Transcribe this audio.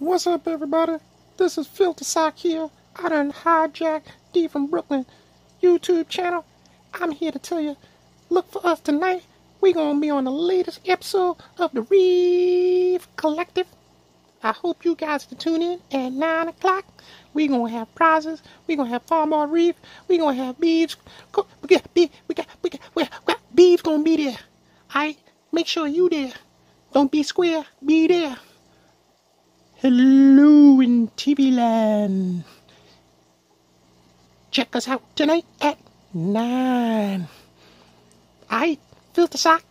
What's up, everybody? This is Filta Soc here. I done hijacked Dee from Brooklyn YouTube channel. I'm here to tell you, look for us tonight. we gonna be on the latest episode of the Reef Collective. I hope you guys can tune in at 9 o'clock. we gonna have prizes. we gonna have Farmar Reef. we gonna have Beeves. We got, we got, we got, we got, Beeves gonna be there. Alright? Make sure you there. Don't be square. Be there. Hello in TV land. Check us out tonight at 9. I Filta Soc